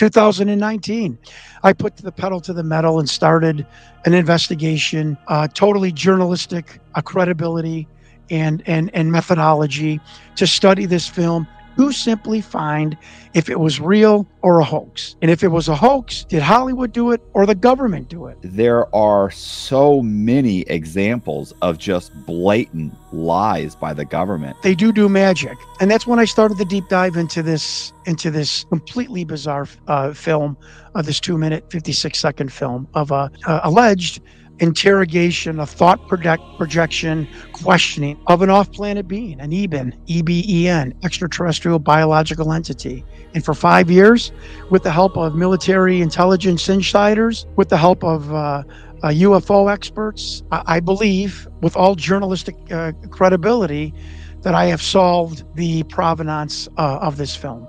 2019. I put the pedal to the metal and started an investigation, uh, totally journalistic uh, credibility and, and, and methodology to study this film who simply find if it was real or a hoax. And if it was a hoax, did Hollywood do it or the government do it? There are so many examples of just blatant lies by the government. They do do magic. And that's when I started the deep dive into this into this completely bizarre uh, film, of uh, this 2 minute 56 second film of a uh, alleged interrogation, a thought project, projection, questioning of an off planet being, an EBEN, E B E N, extraterrestrial biological entity. And for five years, with the help of military intelligence insiders, with the help of uh, uh, UFO experts, I, I, believe, with all journalistic uh, credibility, that I have solved the provenance uh, of this film.